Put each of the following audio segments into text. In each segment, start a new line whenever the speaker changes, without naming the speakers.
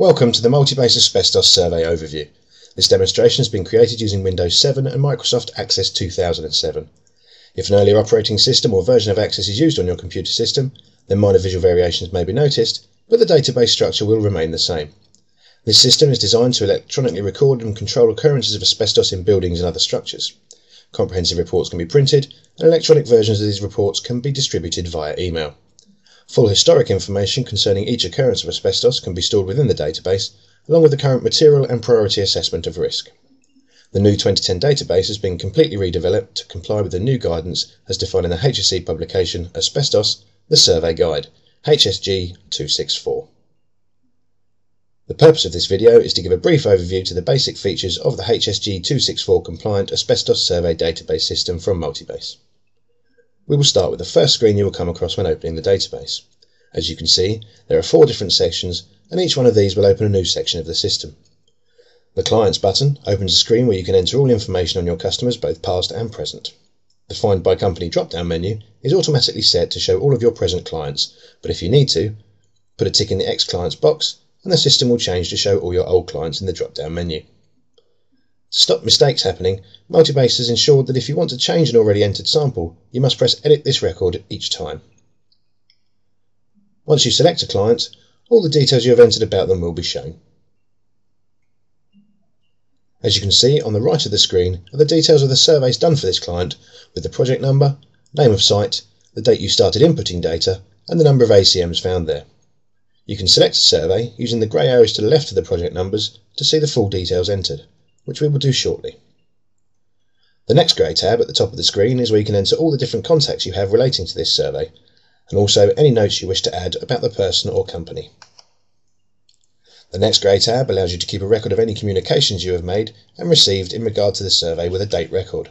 Welcome to the Multibase Asbestos Survey Overview. This demonstration has been created using Windows 7 and Microsoft Access 2007. If an earlier operating system or version of Access is used on your computer system, then minor visual variations may be noticed, but the database structure will remain the same. This system is designed to electronically record and control occurrences of asbestos in buildings and other structures. Comprehensive reports can be printed, and electronic versions of these reports can be distributed via email. Full historic information concerning each occurrence of asbestos can be stored within the database, along with the current material and priority assessment of risk. The new 2010 database has been completely redeveloped to comply with the new guidance as defined in the HSE publication Asbestos, the Survey Guide, HSG 264. The purpose of this video is to give a brief overview to the basic features of the HSG 264 compliant asbestos survey database system from Multibase. We will start with the first screen you will come across when opening the database. As you can see, there are four different sections, and each one of these will open a new section of the system. The Clients button opens a screen where you can enter all information on your customers, both past and present. The Find by Company drop-down menu is automatically set to show all of your present clients, but if you need to, put a tick in the X Clients box, and the system will change to show all your old clients in the drop-down menu. To stop mistakes happening, Multibase has ensured that if you want to change an already entered sample, you must press Edit this record each time. Once you select a client, all the details you have entered about them will be shown. As you can see, on the right of the screen are the details of the surveys done for this client with the project number, name of site, the date you started inputting data, and the number of ACMs found there. You can select a survey using the grey arrows to the left of the project numbers to see the full details entered which we will do shortly. The next grey tab at the top of the screen is where you can enter all the different contacts you have relating to this survey, and also any notes you wish to add about the person or company. The next grey tab allows you to keep a record of any communications you have made and received in regard to the survey with a date record.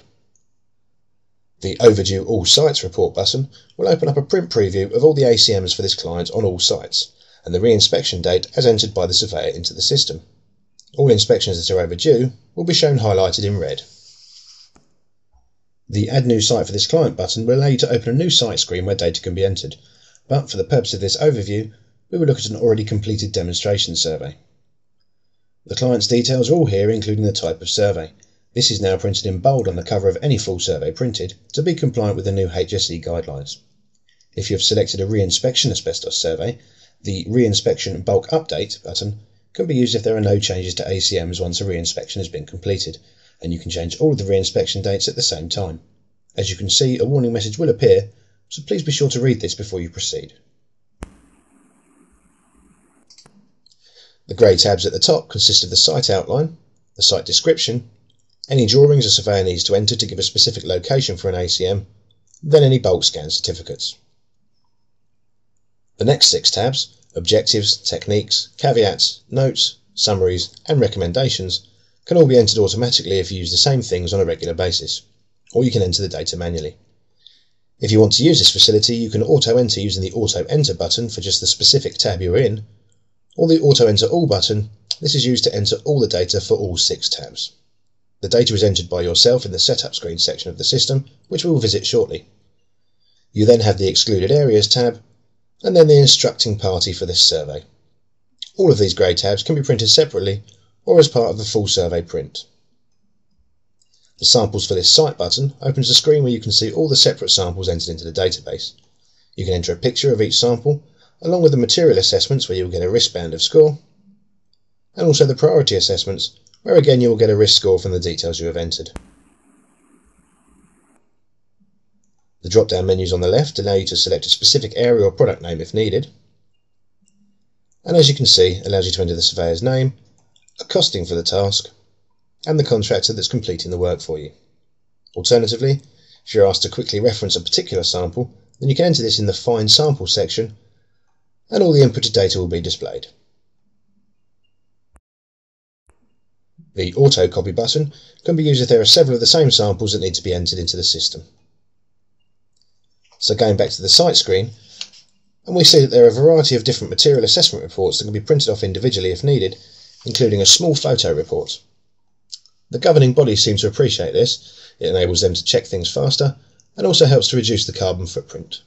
The Overdue All Sites report button will open up a print preview of all the ACMs for this client on all sites, and the re-inspection date as entered by the surveyor into the system. All inspections that are overdue will be shown highlighted in red. The Add New Site for this client button will allow you to open a new site screen where data can be entered, but for the purpose of this overview, we will look at an already completed demonstration survey. The client's details are all here, including the type of survey. This is now printed in bold on the cover of any full survey printed to be compliant with the new HSE guidelines. If you have selected a re-inspection asbestos survey, the Re-inspection Bulk Update button can be used if there are no changes to ACMs once a re-inspection has been completed, and you can change all of the re-inspection dates at the same time. As you can see, a warning message will appear, so please be sure to read this before you proceed. The grey tabs at the top consist of the site outline, the site description, any drawings a surveyor needs to enter to give a specific location for an ACM, then any bulk scan certificates. The next six tabs objectives, techniques, caveats, notes, summaries, and recommendations can all be entered automatically if you use the same things on a regular basis, or you can enter the data manually. If you want to use this facility, you can auto enter using the auto enter button for just the specific tab you are in, or the auto enter all button. This is used to enter all the data for all six tabs. The data is entered by yourself in the setup screen section of the system, which we will visit shortly. You then have the excluded areas tab, and then the instructing party for this survey. All of these grey tabs can be printed separately or as part of the full survey print. The Samples for this site button opens a screen where you can see all the separate samples entered into the database. You can enter a picture of each sample, along with the material assessments where you will get a risk band of score, and also the priority assessments, where again you will get a risk score from the details you have entered. The drop-down menus on the left allow you to select a specific area or product name if needed. And as you can see, allows you to enter the surveyor's name, a costing for the task, and the contractor that's completing the work for you. Alternatively, if you're asked to quickly reference a particular sample, then you can enter this in the Find Sample section, and all the inputted data will be displayed. The Auto Copy button can be used if there are several of the same samples that need to be entered into the system. So going back to the site screen, and we see that there are a variety of different material assessment reports that can be printed off individually if needed, including a small photo report. The governing bodies seem to appreciate this, it enables them to check things faster, and also helps to reduce the carbon footprint.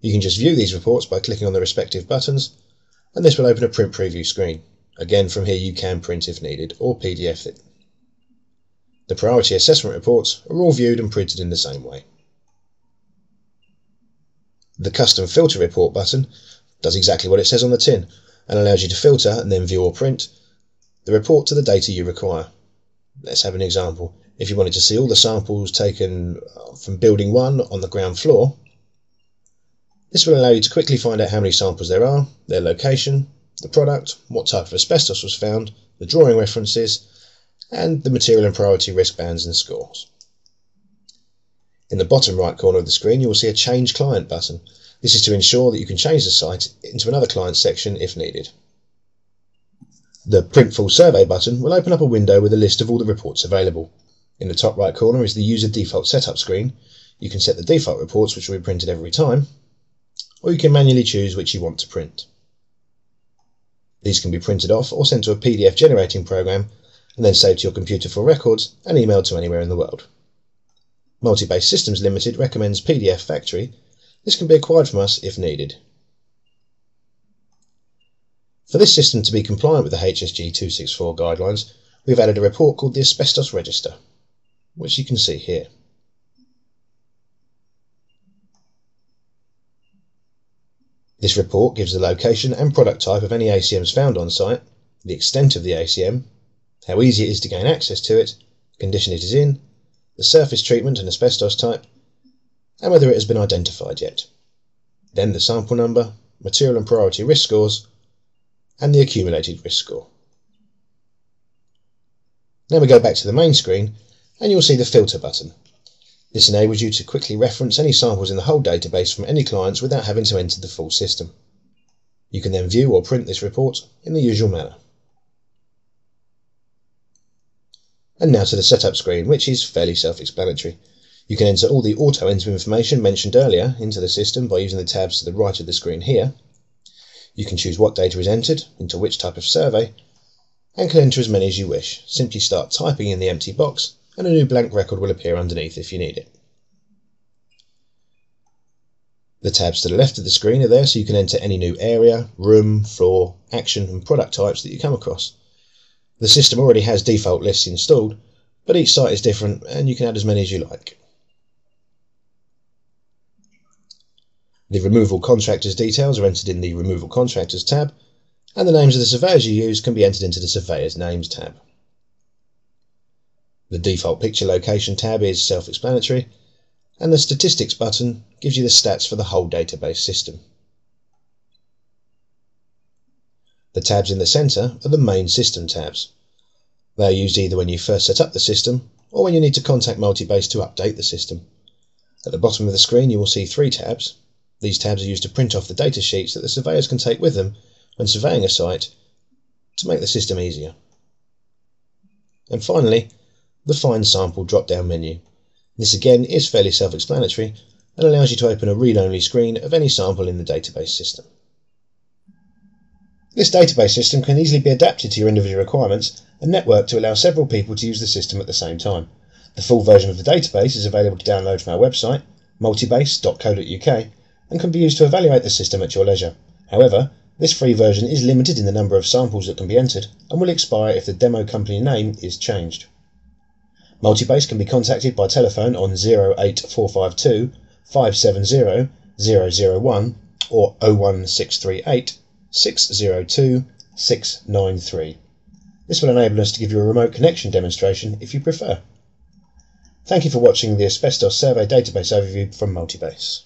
You can just view these reports by clicking on the respective buttons, and this will open a print preview screen. Again, from here you can print if needed or PDF it. The priority assessment reports are all viewed and printed in the same way. The custom filter report button does exactly what it says on the tin and allows you to filter and then view or print the report to the data you require. Let's have an example. If you wanted to see all the samples taken from building 1 on the ground floor, this will allow you to quickly find out how many samples there are, their location, the product, what type of asbestos was found, the drawing references, and the material and priority risk bands and scores. In the bottom right corner of the screen you will see a Change Client button. This is to ensure that you can change the site into another client section if needed. The Print Full Survey button will open up a window with a list of all the reports available. In the top right corner is the User Default Setup screen. You can set the default reports which will be printed every time, or you can manually choose which you want to print. These can be printed off or sent to a PDF generating program and then saved to your computer for records and emailed to anywhere in the world. Multibase Systems Limited recommends PDF Factory. This can be acquired from us if needed. For this system to be compliant with the HSG 264 guidelines, we've added a report called the Asbestos Register, which you can see here. This report gives the location and product type of any ACMs found on site, the extent of the ACM, how easy it is to gain access to it, the condition it is in, the surface treatment and asbestos type, and whether it has been identified yet. Then the sample number, material and priority risk scores, and the accumulated risk score. Now we go back to the main screen and you'll see the filter button. This enables you to quickly reference any samples in the whole database from any clients without having to enter the full system. You can then view or print this report in the usual manner. And now to the setup screen, which is fairly self-explanatory. You can enter all the auto-enter information mentioned earlier into the system by using the tabs to the right of the screen here, you can choose what data is entered into which type of survey and can enter as many as you wish. Simply start typing in the empty box and a new blank record will appear underneath if you need it. The tabs to the left of the screen are there so you can enter any new area, room, floor, action and product types that you come across. The system already has default lists installed, but each site is different and you can add as many as you like. The removal contractor's details are entered in the Removal Contractors tab, and the names of the surveyors you use can be entered into the Surveyors Names tab. The default picture location tab is self-explanatory, and the Statistics button gives you the stats for the whole database system. The tabs in the centre are the main system tabs. They are used either when you first set up the system or when you need to contact Multibase to update the system. At the bottom of the screen you will see three tabs these tabs are used to print off the data sheets that the surveyors can take with them when surveying a site to make the system easier. And finally, the Find Sample drop down menu. This again is fairly self explanatory and allows you to open a read only screen of any sample in the database system. This database system can easily be adapted to your individual requirements and networked to allow several people to use the system at the same time. The full version of the database is available to download from our website, multibase.co.uk, and can be used to evaluate the system at your leisure. However, this free version is limited in the number of samples that can be entered and will expire if the demo company name is changed. Multibase can be contacted by telephone on 08452 570 001 or 01638 602 693. This will enable us to give you a remote connection demonstration if you prefer. Thank you for watching the Asbestos Survey Database Overview from Multibase.